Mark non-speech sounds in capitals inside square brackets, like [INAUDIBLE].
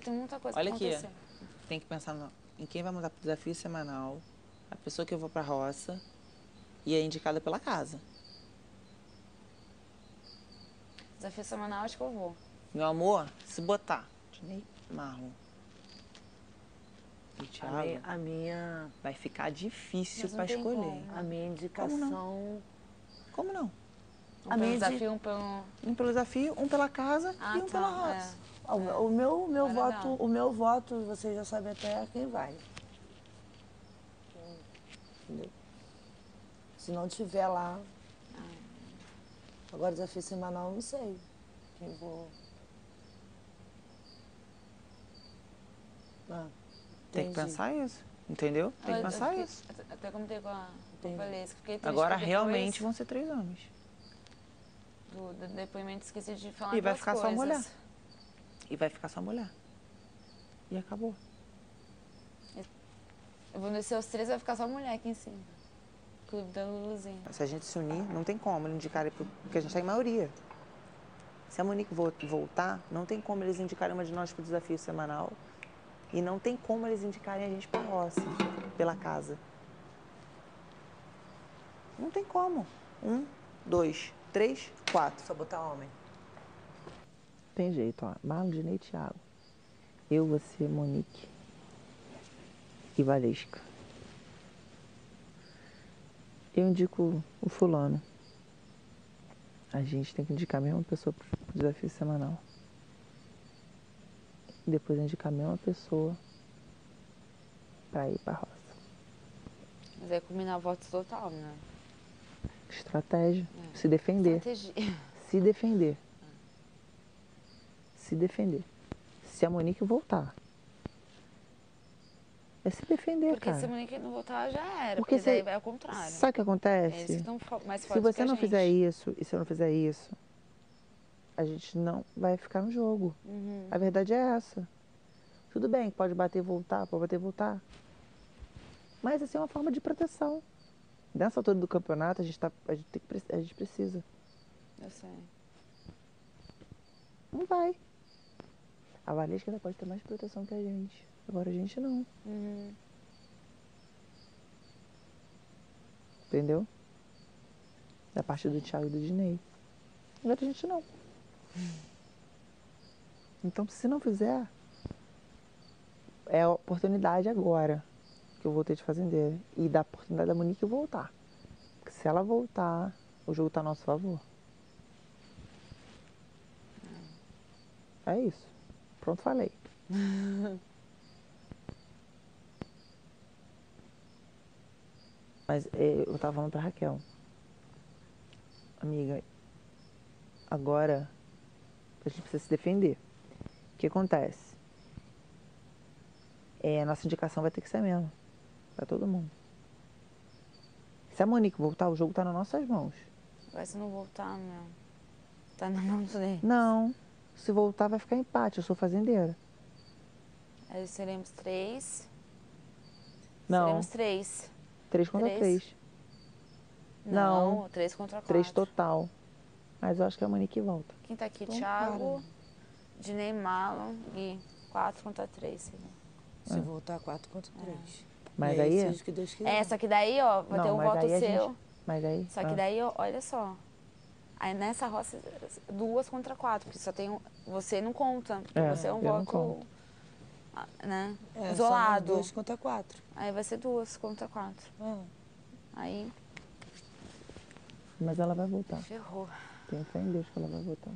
Tem muita coisa Olha aqui, tem que pensar no- em quem vai mudar pro desafio semanal, a pessoa que eu vou pra roça e é indicada pela casa. Desafio semanal, acho que eu vou. Meu amor, se botar Dinei Marlon e A Thiago, minha, a minha, vai ficar difícil não tem escolher. como. a minha indicação. Como não? Um A pelo minha de- desafio, um pelo... Um pelo desafio, um pela casa Ah, e um tá, pela roça. O, meu- o meu, o meu voto, o meu voto, você já sabe até quem vai. Entendeu? Se não tiver lá. Agora desafio semanal, não sei. Quem vou. Ah, Tem que pensar isso, entendeu? Tem que Eu- eu pensar fiquei- isso. até- comentei com a. Valesca. Agora realmente depois vão ser três homens. Do, do depoimento esqueci de falar E vai ficar só coisas. mulher. E vai ficar só mulher. E acabou. Eu vou descer os três, vai ficar só mulher aqui em cima. Clube da Luluzinha. Se a gente se unir, não tem como eles indicarem, pro- porque a gente está em maioria. Se a Monique vo- voltar, não tem como eles indicarem uma de nós para o desafio semanal. E não tem como eles indicarem a gente para roça, pela casa. Não tem como. Um, dois, três, quatro. Só botar homem. Tem jeito, ó. Marlon, Dinei e Thiago. Eu, você, Monique e Valesca. Eu indico o fulano. A gente tem que indicar a mesma pessoa pro desafio semanal. Depois indicar a mesma pessoa pra ir pra roça. Mas é combinar votos total, né? Estratégia. Se defender. Estratégia. Se defender. Se defender. Se a Monique voltar. É se defender, Porque cara. se a Monique não voltar, já era. Porque Porque, daí vai ao contrário. Sabe o que Eles acontece? estão fo- mais Se você não fizer isso e se eu não fizer isso, a gente não vai ficar no jogo. Uhum. A verdade é essa. Tudo bem, pode bater e voltar, pode bater e voltar. Mas assim é uma forma de proteção. Nessa altura do campeonato, a gente, tá, a gente, tem que, a gente precisa. Eu sei. Não vai. A Valesca ainda pode ter mais proteção que a gente. Agora a gente não. Uhum. Entendeu? Da parte do Thiago e do Dinei. Agora a gente não. Então, se não fizer, é a oportunidade agora que eu vou ter de fazendeira. E da oportunidade da Monique voltar. Porque se ela voltar, o jogo tá a nosso favor. É isso. Pronto, falei. [LAUGHS] Mas eh, eu tava falando pra Raquel. Amiga, agora a gente precisa se defender. O que acontece? É, a nossa indicação vai ter que ser a mesma. Pra todo mundo. Se a Monique voltar, o jogo tá nas nossas mãos. Agora se não voltar, meu. Tá na mão dele. Não. Se voltar, vai ficar empate. Eu sou fazendeira. Aí seremos três. Não. Seremos três. Três contra Três? três. Não. Não, três contra quatro. Três total. Mas eu acho que a Monique volta. Quem tá aqui? Então, Thiago, Dinei Marlon, Gui. Quatro contra três. seria. Se voltar, quatro contra três. Mas e aí. que Deus quiser. É, só que daí, ó, vai Não, ter um mas voto aí seu. gente- Mas aí. Só que ah. daí, ó, olha só. Aí nessa roça, duas contra quatro, porque só tem um. Você não conta. porque É, você é um voto. ah, Né? É, Isolado. Dois contra quatro. Aí vai ser duas contra quatro. Ah, Aí Mas ela vai voltar. ferrou. Tenho fé em Deus que ela vai voltar.